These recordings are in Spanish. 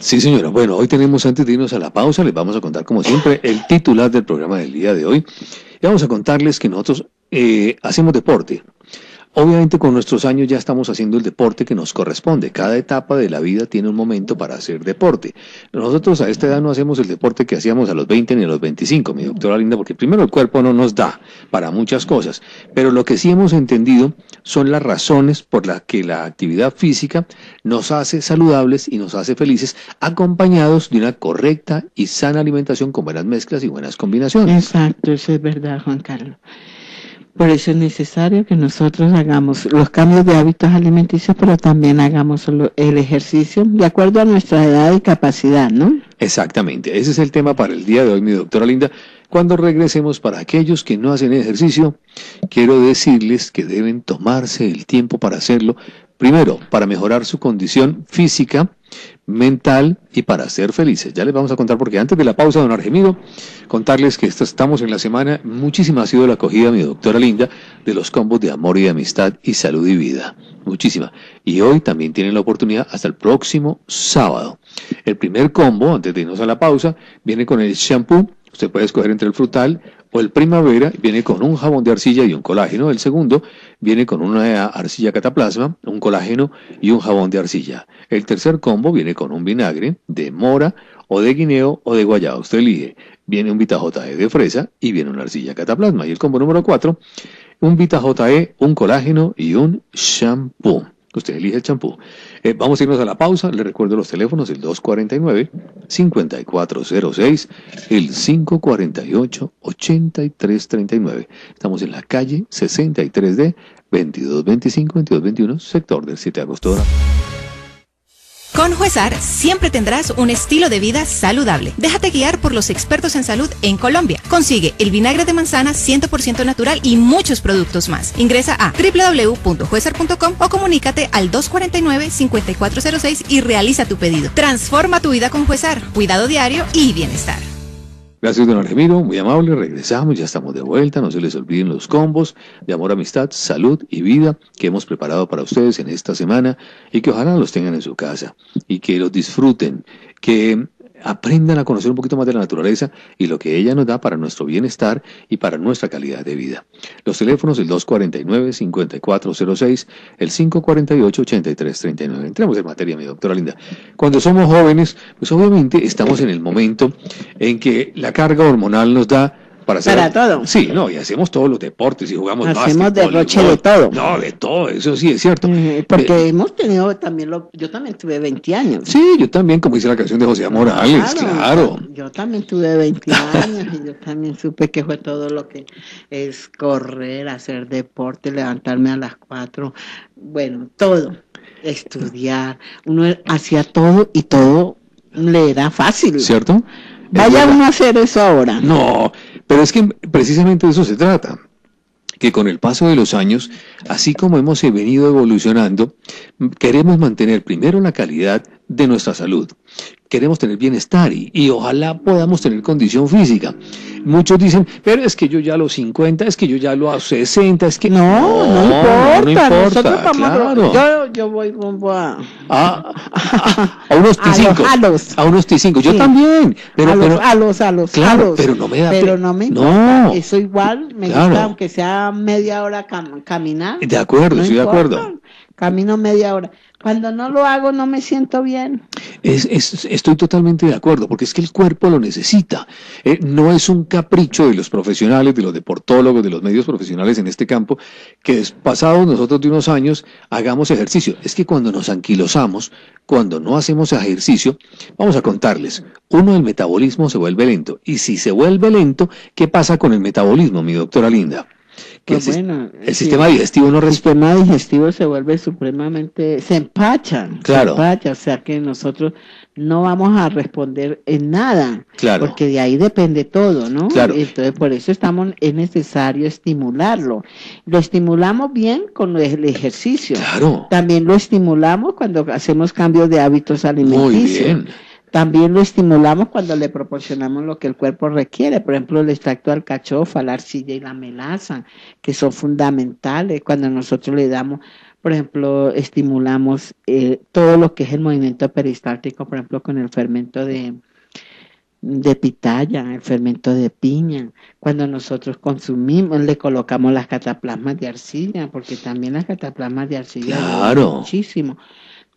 Sí, señora. Bueno, hoy tenemos, antes de irnos a la pausa, les vamos a contar, como siempre, el titular del programa del día de hoy. Y vamos a contarles que nosotros eh, hacemos deporte. Obviamente con nuestros años ya estamos haciendo el deporte que nos corresponde. Cada etapa de la vida tiene un momento para hacer deporte. Nosotros a esta edad no hacemos el deporte que hacíamos a los 20 ni a los 25, mi doctora Linda, porque primero el cuerpo no nos da para muchas cosas. Pero lo que sí hemos entendido son las razones por las que la actividad física nos hace saludables y nos hace felices, acompañados de una correcta y sana alimentación con buenas mezclas y buenas combinaciones. Exacto, eso es verdad, Juan Carlos. Por eso es necesario que nosotros hagamos los cambios de hábitos alimenticios, pero también hagamos el ejercicio de acuerdo a nuestra edad y capacidad, ¿no? Exactamente, ese es el tema para el día de hoy, mi doctora Linda. Cuando regresemos para aquellos que no hacen ejercicio, quiero decirles que deben tomarse el tiempo para hacerlo, primero, para mejorar su condición física, mental y para ser felices. Ya les vamos a contar porque antes de la pausa, don Argemido, contarles que estamos en la semana, muchísima ha sido la acogida, mi doctora Linda, de los combos de amor y de amistad y salud y vida. Muchísima. Y hoy también tienen la oportunidad hasta el próximo sábado. El primer combo, antes de irnos a la pausa, viene con el shampoo. Usted puede escoger entre el frutal o el primavera, viene con un jabón de arcilla y un colágeno. El segundo viene con una arcilla cataplasma, un colágeno y un jabón de arcilla. El tercer combo viene con un vinagre de mora o de guineo o de guayaba. Usted elige. Viene un Vita JE de fresa y viene una arcilla cataplasma. Y el combo número cuatro, un Vita JE, un colágeno y un shampoo. Usted elige el champú. Eh, vamos a irnos a la pausa. Le recuerdo los teléfonos, el 249-5406, el 548-8339. Estamos en la calle 63D, 2225-2221, sector del 7 de agosto. Con Juesar siempre tendrás un estilo de vida saludable. Déjate guiar por los expertos en salud en Colombia. Consigue el vinagre de manzana 100% natural y muchos productos más. Ingresa a www.juesar.com o comunícate al 249-5406 y realiza tu pedido. Transforma tu vida con Juesar. Cuidado diario y bienestar. Gracias, don Argemiro, muy amable. Regresamos, ya estamos de vuelta. No se les olviden los combos de amor, amistad, salud y vida que hemos preparado para ustedes en esta semana y que ojalá los tengan en su casa y que los disfruten, que aprendan a conocer un poquito más de la naturaleza y lo que ella nos da para nuestro bienestar y para nuestra calidad de vida. Los teléfonos, el 249-5406, el 548-8339. Entremos en materia, mi doctora Linda. Cuando somos jóvenes, pues obviamente estamos en el momento en que la carga hormonal nos da para, para todo. Sí, no, y hacemos todos los deportes y jugamos Hacemos derroche de todo. No, de todo, eso sí es cierto. porque eh, hemos tenido también, lo, yo también tuve 20 años. Sí, yo también, como dice la canción de José Morales, claro. Yo también tuve 20 años y yo también supe que fue todo lo que es correr, hacer deporte, levantarme a las 4, bueno, todo, estudiar. Uno hacía todo y todo le era fácil. ¿Cierto? Vaya uno a hacer eso ahora. No, pero es que precisamente de eso se trata que con el paso de los años, así como hemos venido evolucionando, queremos mantener primero la calidad de nuestra salud. Queremos tener bienestar y, y, ojalá podamos tener condición física. Muchos dicen, pero es que yo ya a los 50, es que yo ya a los 60, es que... No, no, importa. No importa claro. yo, yo voy rumbo a... a, a, unos T5. A los, a unos T5. Yo también. Pero, a, los, pero, a los, a los, claro, a los. pero no me da... Pero no me importa. Eso igual, me claro. gusta, aunque sea media hora cam caminar. De acuerdo, no estoy importa. de acuerdo. Camino media hora. Cuando no lo hago no me siento bien. Es, es, estoy totalmente de acuerdo, porque es que el cuerpo lo necesita. Eh, no es un capricho de los profesionales, de los deportólogos, de los medios profesionales en este campo, que pasados nosotros de unos años hagamos ejercicio. Es que cuando nos anquilosamos, cuando no hacemos ejercicio, vamos a contarles, uno, el metabolismo se vuelve lento. Y si se vuelve lento, ¿qué pasa con el metabolismo, mi doctora Linda? Que el, bueno, el sí. sistema digestivo no El responde. sistema digestivo se vuelve supremamente, se empacha, Claro. se empacha, o sea que nosotros no vamos a responder en nada, Claro. porque de ahí depende todo, ¿no? Claro. Entonces por eso estamos, es necesario estimularlo. Lo estimulamos bien con el ejercicio. Claro. También lo estimulamos cuando hacemos cambios de hábitos Muy alimenticios. bien. También lo estimulamos cuando le proporcionamos lo que el cuerpo requiere, por ejemplo, el extracto de alcachofa, la arcilla y la melaza, que son fundamentales cuando nosotros le damos por ejemplo, estimulamos eh, todo lo que es el movimiento peristáltico, por ejemplo, con el fermento de, de pitaya, el fermento de piña. Cuando nosotros consumimos, le colocamos las cataplasmas de arcilla, porque también las cataplasmas de arcilla claro. muchísimo.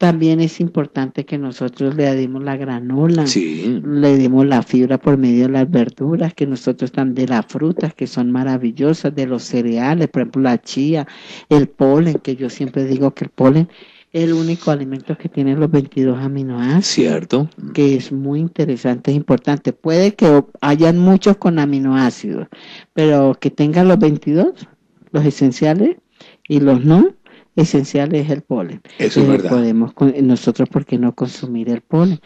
También es importante que nosotros le demos la granola, Sí. le demos la fibra por medio de las verduras, que nosotros están de las frutas, que son maravillosas, de los cereales, por ejemplo, la chía, el polen, que yo siempre digo que el polen es el único alimento que tiene los 22 aminoácidos Cierto. que es muy interesante, es importante. Puede que hayan muchos con aminoácidos, pero que tengan los 22, los esenciales, y los no esenciales es el polen. Eso es Eh, verdad. Podemos nosotros, ¿por qué no consumir el polen?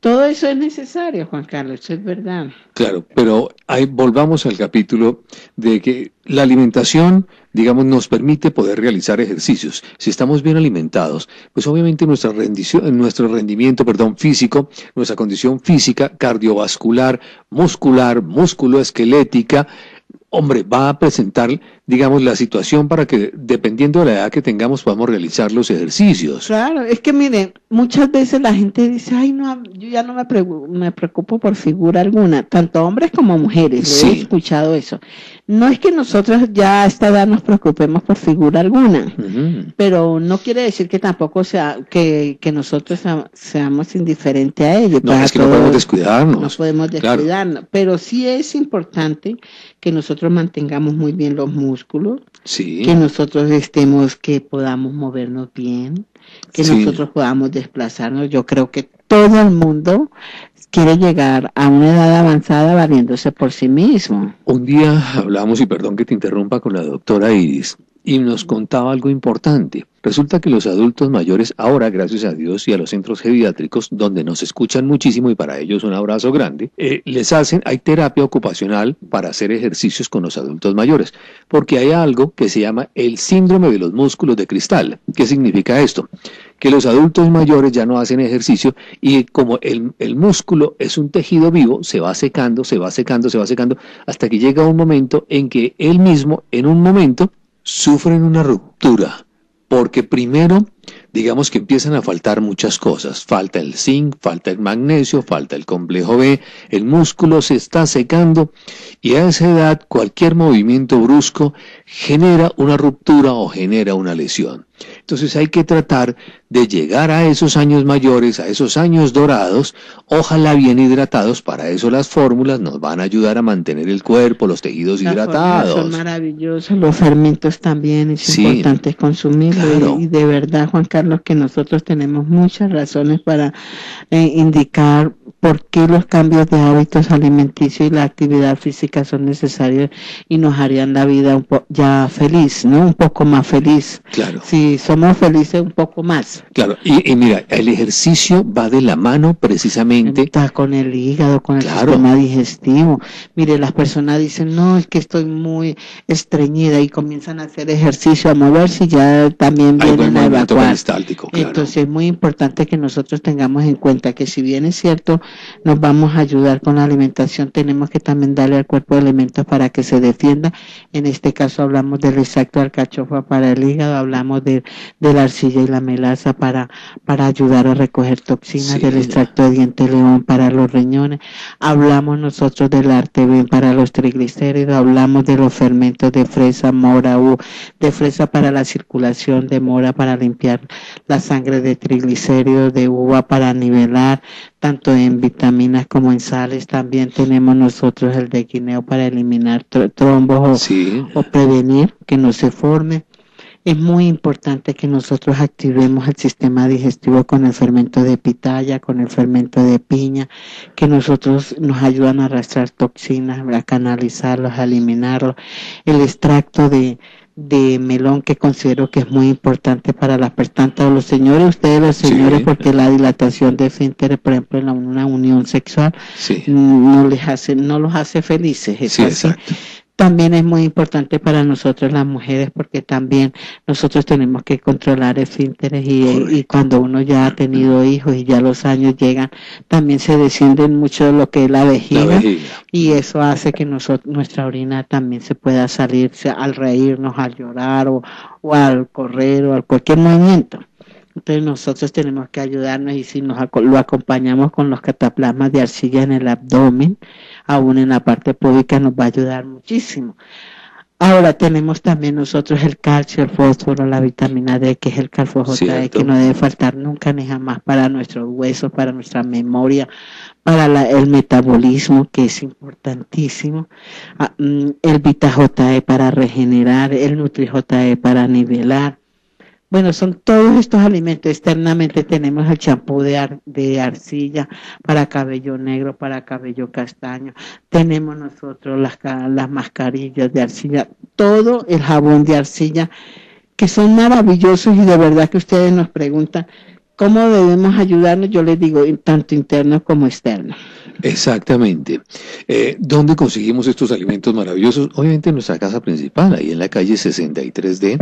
Todo eso es necesario, Juan Carlos, eso es verdad. Claro, pero ahí volvamos al capítulo de que la alimentación, digamos, nos permite poder realizar ejercicios. Si estamos bien alimentados, pues obviamente nuestra rendición, nuestro rendimiento, perdón, físico, nuestra condición física, cardiovascular, muscular, musculoesquelética, hombre, va a presentar, digamos, la situación para que, dependiendo de la edad que tengamos, podamos realizar los ejercicios. Claro, es que miren, muchas veces la gente dice, ay, no, yo ya no me, me preocupo por figura alguna, tanto hombres como mujeres, le he Sí. escuchado eso. No es que nosotros ya a esta edad nos preocupemos por figura alguna, pero no quiere decir que tampoco sea que, que nosotros sea- seamos indiferentes a ello. No, es que no podemos descuidarnos. no podemos Claro. descuidarnos, pero sí es importante que nosotros mantengamos muy bien los músculos, Sí. que nosotros estemos, que podamos movernos bien, que Sí. nosotros podamos desplazarnos. Yo creo que todo el mundo quiere llegar a una edad avanzada valiéndose por sí mismo. Un día hablamos, y perdón que te interrumpa, con la doctora Iris, y nos contaba algo importante. Resulta que los adultos mayores, ahora, gracias a Dios y a los centros geriátricos, donde nos escuchan muchísimo y para ellos un abrazo grande, eh, les hacen, hay terapia ocupacional para hacer ejercicios con los adultos mayores, porque hay algo que se llama el síndrome de los músculos de cristal. ¿Qué significa esto? Que los adultos mayores ya no hacen ejercicio y como el, el músculo es un tejido vivo, se va secando, se va secando, se va secando, hasta que llega un momento en que él mismo, en un momento, sufren una ruptura. Porque primero, digamos que empiezan a faltar muchas cosas. Falta el zinc, falta el magnesio, falta el complejo B, el músculo se está secando y a esa edad cualquier movimiento brusco genera una ruptura o genera una lesión. Entonces hay que tratar de llegar a esos años mayores, a esos años dorados, ojalá bien hidratados, para eso las fórmulas nos van a ayudar a mantener el cuerpo, los tejidos Las fórmulas Son hidratados. maravillosos, los fermentos también es Sí, importante consumirlos claro. y, de verdad, Juan Carlos, que nosotros tenemos muchas razones para eh, indicar por qué los cambios de hábitos alimenticios y la actividad física son necesarios y nos harían la vida un po ya feliz, ¿no? Un poco más feliz. Claro. Somos felices un poco más. Claro, y, y mira, el ejercicio va de la mano precisamente. Está con el hígado, con el Claro. sistema digestivo. Mire, las personas dicen, no, es que estoy muy estreñida y comienzan a hacer ejercicio, a moverse y ya también Hay vienen a evacuar. claro. Entonces es muy importante que nosotros tengamos en cuenta que si bien es cierto, nos vamos a ayudar con la alimentación, tenemos que también darle al cuerpo elementos para que se defienda. En este caso hablamos del extracto de alcachofa para el hígado, hablamos de, de la arcilla y la melaza para, para ayudar a recoger toxinas, Sí. del extracto de diente león para los riñones, hablamos nosotros del artebén para los triglicéridos, hablamos de los fermentos de fresa, mora, u, de fresa para la circulación, de mora para limpiar la sangre de triglicéridos, de uva para nivelar, tanto en vitaminas como en sales. También tenemos nosotros el de guineo para eliminar tro- trombos o, Sí, o prevenir que no se forme. Es muy importante que nosotros activemos el sistema digestivo con el fermento de pitaya, con el fermento de piña, que nosotros nos ayudan a arrastrar toxinas, a canalizarlos, a eliminarlos. El extracto de, de melón que considero que es muy importante para las tanto los señores, ustedes los Sí. señores, porque la dilatación de esfínteres, por ejemplo, en la- una unión sexual, sí, no les hace, no los hace felices. es sí, así. exacto. También es muy importante para nosotros las mujeres porque también nosotros tenemos que controlar el interés y, y, cuando uno ya ha tenido hijos y ya los años llegan, también se descienden mucho de lo que es la vejiga, y eso hace que nosotros, nuestra orina también se pueda salir al reírnos, al llorar o, o al correr o al cualquier movimiento. Entonces nosotros tenemos que ayudarnos y si nos lo acompañamos con los cataplasmas de arcilla en el abdomen, aún en la parte pública nos va a ayudar muchísimo. Ahora tenemos también nosotros el calcio, el fósforo, la vitamina D, que es el calfo-JE, que no debe faltar nunca ni jamás para nuestros huesos, para nuestra memoria, para el metabolismo, que es importantísimo. Ah, mm, el Vita-JE para regenerar, el Nutri-JE para nivelar, bueno, son todos estos alimentos. Externamente tenemos el champú de, arcilla para cabello negro, para cabello castaño. Tenemos nosotros las, las mascarillas de arcilla, todo el jabón de arcilla, que son maravillosos y de verdad que ustedes nos preguntan cómo debemos ayudarnos. Yo les digo, tanto interno como externo. Exactamente. Eh, ¿Dónde conseguimos estos alimentos maravillosos? Obviamente en nuestra casa principal, ahí en la calle 63D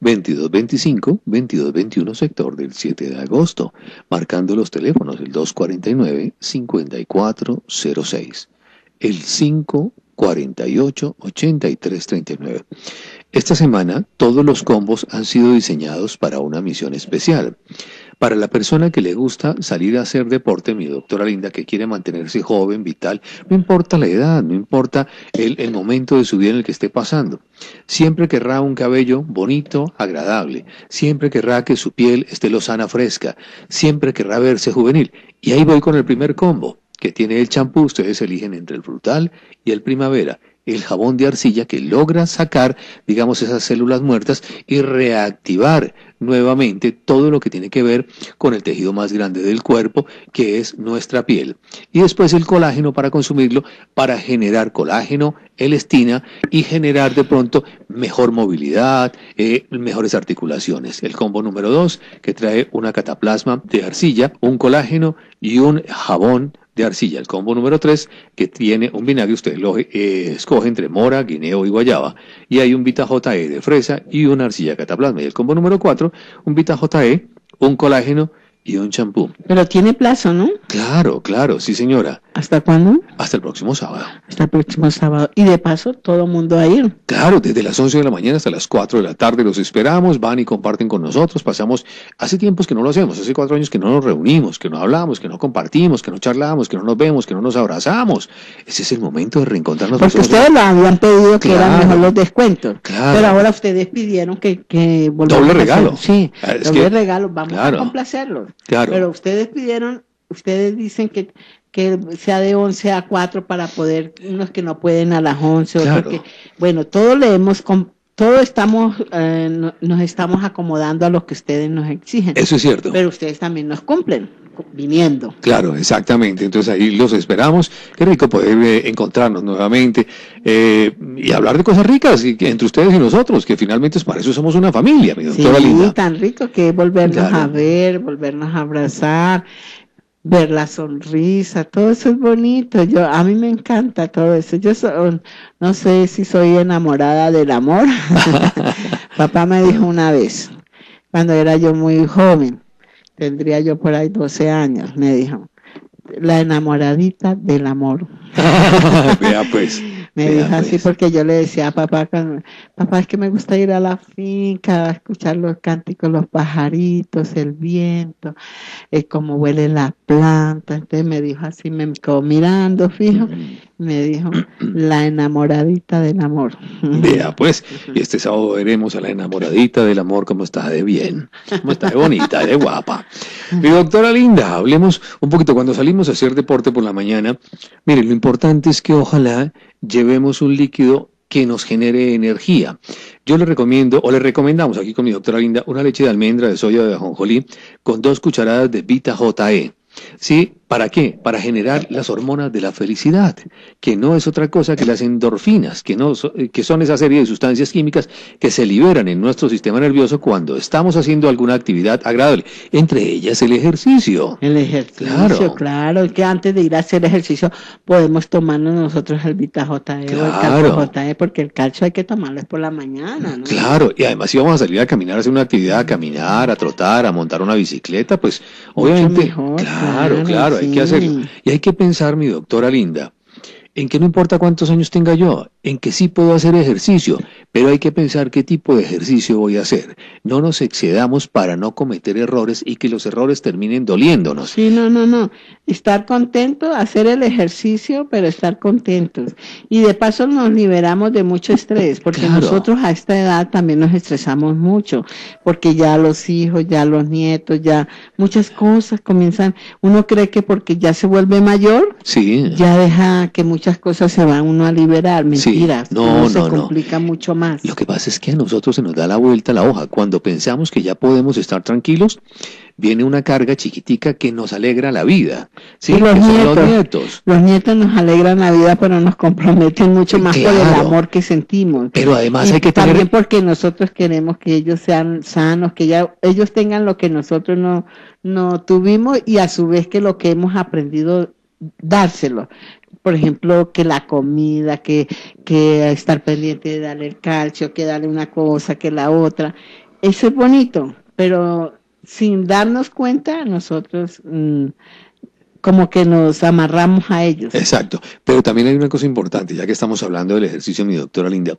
2225, 2221, sector del 7 de agosto, marcando los teléfonos el 249-5406, el 548-8339. Esta semana todos los combos han sido diseñados para una misión especial. Para la persona que le gusta salir a hacer deporte, mi doctora Linda, que quiere mantenerse joven, vital, no importa la edad, no importa el, momento de su vida en el que esté pasando. Siempre querrá un cabello bonito, agradable. Siempre querrá que su piel esté lozana, fresca. Siempre querrá verse juvenil. Y ahí voy con el primer combo, que tiene el champú. Ustedes eligen entre el frutal y el primavera el jabón de arcilla que logra sacar, digamos, esas células muertas y reactivar nuevamente todo lo que tiene que ver con el tejido más grande del cuerpo, que es nuestra piel. Y después el colágeno para consumirlo, para generar colágeno, elastina y generar de pronto mejor movilidad, eh, mejores articulaciones. El combo número dos, que trae una cataplasma de arcilla, un colágeno y un jabón de arcilla. El combo número 3, que tiene un vinagre, usted lo eh, escoge entre mora, guineo y guayaba. Y hay un Vita JE de fresa y una arcilla cataplasma. Y el combo número 4, un Vita JE, un colágeno y un champú. Pero tiene plazo, ¿no? Claro, claro, sí señora. ¿Hasta cuándo? Hasta el próximo sábado. Hasta el próximo sábado. Y de paso, todo el mundo a ir. Claro, desde las 11 de la mañana hasta las 4 de la tarde los esperamos, van y comparten con nosotros. Pasamos, hace tiempos que no lo hacemos, hace cuatro años que no nos reunimos, que no hablamos, que no compartimos, que no charlamos, que no nos vemos, que no nos abrazamos. Ese es el momento de reencontrarnos. Porque ustedes lo habían pedido que eran mejor los descuentos. Claro. Pero ahora ustedes pidieron que, que Doble regalo. Sí, ah, doble regalo. Vamos a complacerlos. Claro. Pero ustedes pidieron, ustedes dicen que que sea de 11 a 4 para poder, unos que no pueden a las 11, que, bueno, todo le hemos, todo estamos, eh, nos estamos acomodando a lo que ustedes nos exigen. Eso es cierto. Pero ustedes también nos cumplen viniendo. Claro, exactamente. Entonces ahí los esperamos. Qué rico poder eh, encontrarnos nuevamente eh, y hablar de cosas ricas y, entre ustedes y nosotros, que finalmente es para eso somos una familia, mi doctora sí, tan rico que volvernos a ver, volvernos a abrazar ver la sonrisa, todo eso es bonito. Yo a mí me encanta todo eso. Yo no sé si soy enamorada del amor. Papá me dijo una vez, cuando era yo muy joven, tendría yo por ahí 12 años, me dijo, la enamoradita del amor. Vea pues. Me dijo así pues. porque yo le decía a papá, papá es que me gusta ir a la finca a escuchar los cánticos, los pajaritos, el viento, es como huele la planta. Entonces me dijo así, me quedó mirando fijo, me dijo, la enamoradita del amor. Vea pues, y este sábado veremos a la enamoradita del amor como está de bien, como está de bonita, de guapa. Mi doctora Linda, hablemos un poquito cuando salimos a hacer deporte por la mañana. Mire, lo importante es que ojalá llevemos un líquido que nos genere energía. Yo le recomiendo, o le recomendamos aquí con mi doctora Linda, una leche de almendra de soya de ajonjolí con dos cucharadas de Vita JE. ¿Sí? ¿Para qué? Para generar las hormonas de la felicidad, que no es otra cosa que las endorfinas, que, no, que son esa serie de sustancias químicas que se liberan en nuestro sistema nervioso cuando estamos haciendo alguna actividad agradable, entre ellas el ejercicio. El ejercicio, claro, que antes de ir a hacer ejercicio podemos tomarnos nosotros el Vita JE o el Calcio JE, porque el calcio hay que tomarlo por la mañana, ¿no? Claro, y además si vamos a salir a caminar, a hacer una actividad, a caminar, a trotar, a montar una bicicleta, pues obviamente, claro, claro hay que hacerlo. Y hay que pensar, mi doctora linda, en que no importa cuántos años tenga yo, en que sí puedo hacer ejercicio, pero hay que pensar qué tipo de ejercicio voy a hacer. No nos excedamos para no cometer errores y que los errores terminen doliéndonos. Sí, no, no, no. Estar contento, hacer el ejercicio, pero estar contentos. Y de paso nos liberamos de mucho estrés, porque nosotros a esta edad también nos estresamos mucho, porque ya los hijos, ya los nietos, ya muchas cosas comienzan. Uno cree que porque ya se vuelve mayor, sí. ya deja que muchas cosas se van uno a liberar. Mentiras. no, no, se complica mucho más. Lo que pasa es que a nosotros se nos da la vuelta la hoja. Cuando pensamos que ya podemos estar tranquilos, viene una carga chiquitica que nos alegra la vida. Sí, los, nietos, los nietos. Los nietos nos alegran la vida, pero nos comprometen mucho más por el amor que sentimos. Pero además hay que tener... También porque nosotros queremos que ellos sean sanos, que ya ellos tengan lo que nosotros no, no tuvimos y a su vez que lo que hemos aprendido dárselo por ejemplo, que la comida, que, que estar pendiente de darle el calcio, que darle una cosa, que la otra. Eso es bonito, pero sin darnos cuenta, nosotros mm, como que nos amarramos a ellos. Exacto, pero también hay una cosa importante, ya que estamos hablando del ejercicio, mi doctora Linda,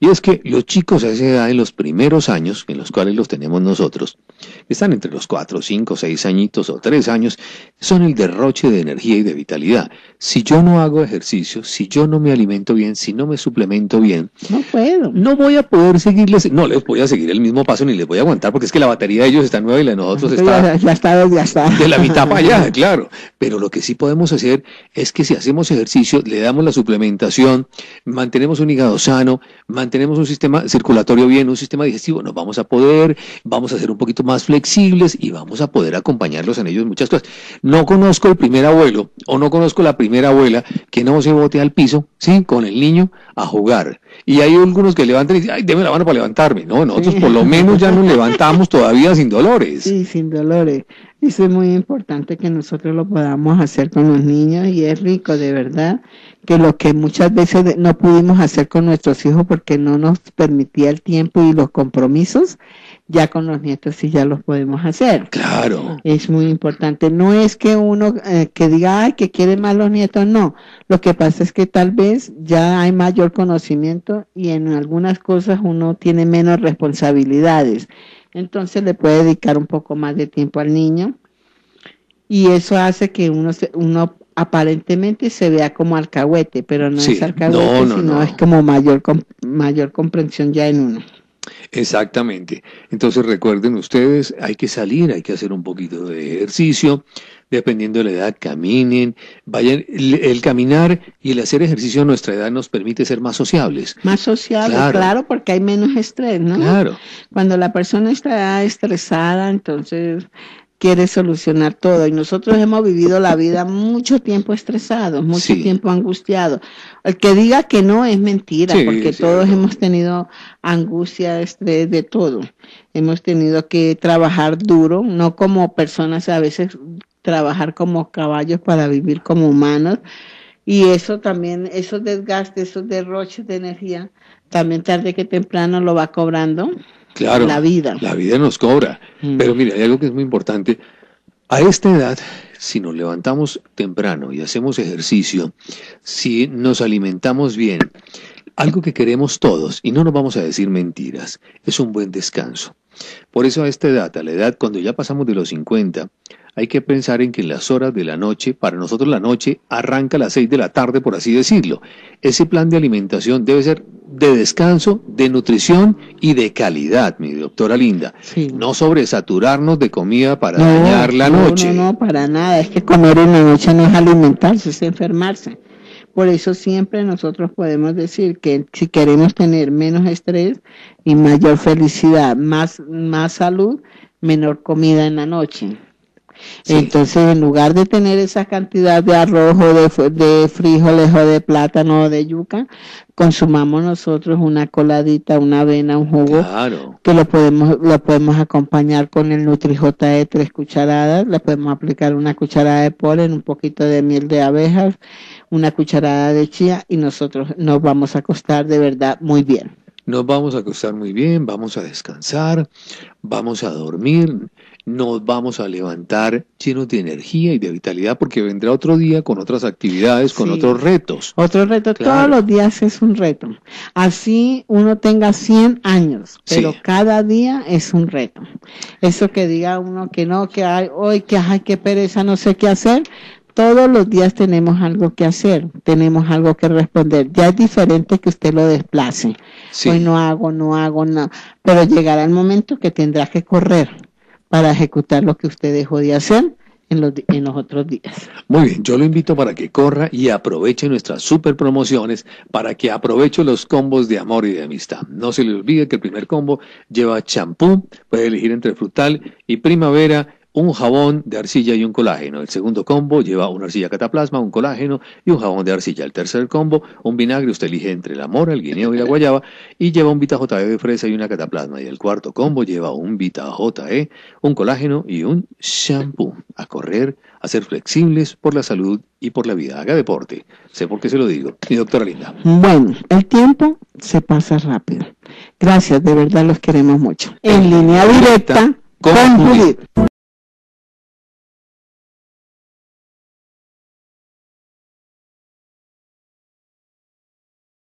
y es que los chicos a esa edad, en los primeros años, en los cuales los tenemos nosotros, están entre los 4, 5, 6 añitos o 3 años, son el derroche de energía y de vitalidad. Si yo no hago ejercicio, si yo no me alimento bien, si no me suplemento bien, no puedo. No voy a poder seguirles, no les voy a seguir el mismo paso ni les voy a aguantar porque es que la batería de ellos está nueva y la de nosotros está, ya, está, ya está. de la mitad para allá, claro. Pero lo que sí podemos hacer es que si hacemos ejercicio, le damos la suplementación, mantenemos un hígado sano, mantenemos un sistema circulatorio bien, un sistema digestivo, nos vamos a poder, vamos a ser un poquito más flexibles y vamos a poder acompañarlos en ellos muchas cosas. No conozco el primer abuelo o no conozco la primera abuela que no se bote al piso, ¿sí? Con el niño a jugar. Y hay algunos que levantan y dicen, ay, deme la mano para levantarme. No, nosotros por lo menos ya nos levantamos todavía sin dolores. Sí, sin dolores. Eso es muy importante que nosotros lo podamos hacer con los niños y es rico de verdad que lo que muchas veces no pudimos hacer con nuestros hijos porque no nos permitía el tiempo y los compromisos, ya con los nietos sí ya los podemos hacer. Claro. Es muy importante. No es que uno eh, que diga, ay, que quiere más los nietos, no. Lo que pasa es que tal vez ya hay mayor conocimiento y en algunas cosas uno tiene menos responsabilidades entonces le puede dedicar un poco más de tiempo al niño y eso hace que uno, uno aparentemente se vea como alcahuete, pero no es alcahuete, sino es como mayor, mayor comprensión ya en uno. Exactamente. Entonces recuerden ustedes, hay que salir, hay que hacer un poquito de ejercicio, dependiendo de la edad, caminen, vayan, el, caminar y el hacer ejercicio a nuestra edad nos permite ser más sociables. Más sociables, claro. porque hay menos estrés, ¿no? Claro. Cuando la persona está estresada, entonces quiere solucionar todo. Y nosotros hemos vivido la vida mucho tiempo estresados, mucho tiempo angustiados. El que diga que no es mentira, porque todos hemos tenido angustia, estrés, de todo. Hemos tenido que trabajar duro, no como personas a veces trabajar como caballos para vivir como humanos. Y eso también, esos desgastes, esos derroches de energía, también tarde que temprano lo va cobrando claro, la vida. La vida nos cobra. Mm. Pero mira, hay algo que es muy importante. A esta edad, si nos levantamos temprano y hacemos ejercicio, si nos alimentamos bien, algo que queremos todos, y no nos vamos a decir mentiras, es un buen descanso. Por eso a esta edad, a la edad cuando ya pasamos de los 50, hay que pensar en que en las horas de la noche, para nosotros la noche arranca a las 6 de la tarde, por así decirlo. Ese plan de alimentación debe ser de descanso, de nutrición y de calidad, mi doctora Linda. No sobresaturarnos de comida para dañar la noche. No, no, para nada. Es que comer en la noche no es alimentarse, es enfermarse. Por eso siempre nosotros podemos decir que si queremos tener menos estrés y mayor felicidad, más, más salud, menor comida en la noche. Entonces, en lugar de tener esa cantidad de arroz o de, de frijoles o de plátano o de yuca, consumamos nosotros una coladita, una avena, un jugo, que lo podemos, lo podemos acompañar con el NutriJ de tres cucharadas, le podemos aplicar una cucharada de polen, un poquito de miel de abejas, una cucharada de chía y nosotros nos vamos a acostar de verdad muy bien. Nos vamos a acostar muy bien, vamos a descansar, vamos a dormir, nos vamos a levantar llenos de energía y de vitalidad porque vendrá otro día con otras actividades, con otros retos. Otro reto, todos los días es un reto. Así uno tenga 100 años, pero cada día es un reto. Eso que diga uno que no, que hay hoy, que hay que pereza, no sé qué hacer, todos los días tenemos algo que hacer, tenemos algo que responder. Ya es diferente que usted lo desplace. Hoy no hago, no hago, no. Pero llegará el momento que tendrá que correr para ejecutar lo que usted dejó de hacer en los, en los otros días. Muy bien, yo lo invito para que corra y aproveche nuestras super promociones, para que aproveche los combos de amor y de amistad. No se le olvide que el primer combo lleva champú, puede elegir entre frutal y primavera un jabón de arcilla y un colágeno. El segundo combo lleva una arcilla cataplasma, un colágeno y un jabón de arcilla. El tercer combo, un vinagre, usted elige entre la mora, el guineo y la guayaba y lleva un Vita JE de fresa y una cataplasma. Y el cuarto combo lleva un Vita JE, un colágeno y un shampoo. A correr, a ser flexibles por la salud y por la vida. Haga deporte. Sé por qué se lo digo. Mi doctora Linda. Bueno, el tiempo se pasa rápido. Gracias, de verdad los queremos mucho. En línea directa con Judith.